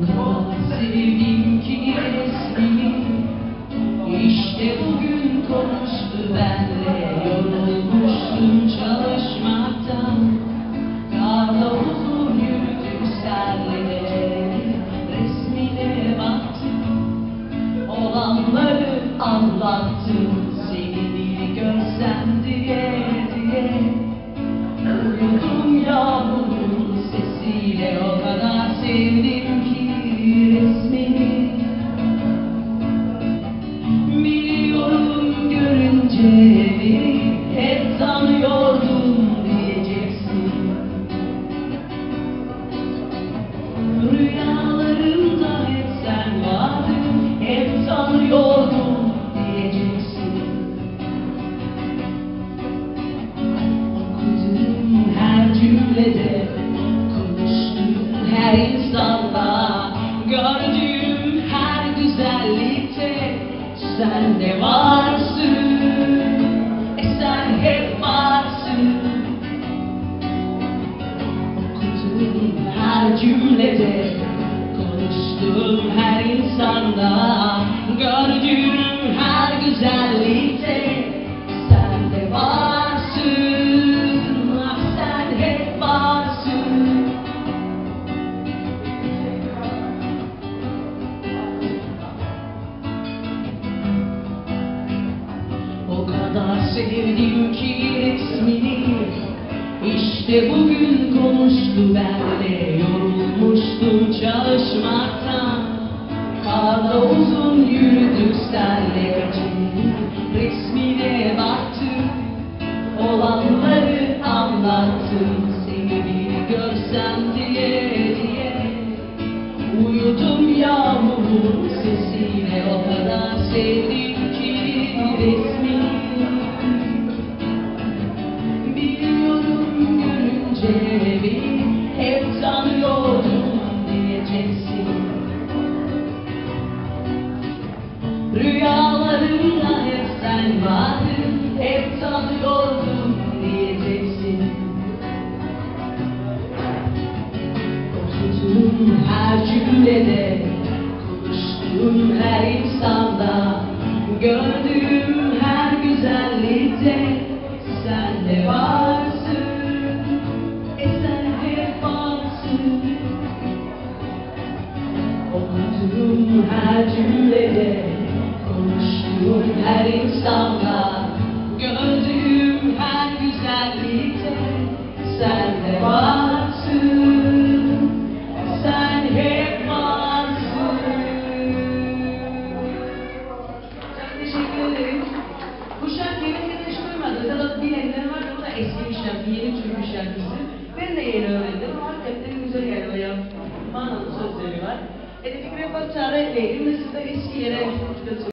call, her cümlede Konuştuğum her insanda. Gördüğüm her güzellikte Sen de varsın E sen hep varsın. Okuduğum her cümlede Konuştuğum her insanda Gördüğüm her güzellikte kadar sevdim ki resmini. İşte bugün konuştu benle Yorulmuştum çalışmaktan. Karda uzun yürüdük senle Resmine baktım Olanları anlattım Seni bir görsem diye beni hep tanıyordum diyeceksin. Rüyalarımda hep sen vardın. Hep tanıyordum Okuduğum her cümlede Konuştuğum her insanda Gördüğüm her güzellikte Sen de varsın Sen hep varsın Çok teşekkür ederim. Bu şarkıyı ben hiç duymadım. Zaten bilenler var. Da eski bir şarkı, yeni Türkü şarkısı. Ben de yeni öğrendim. Manalı sözleri var. E,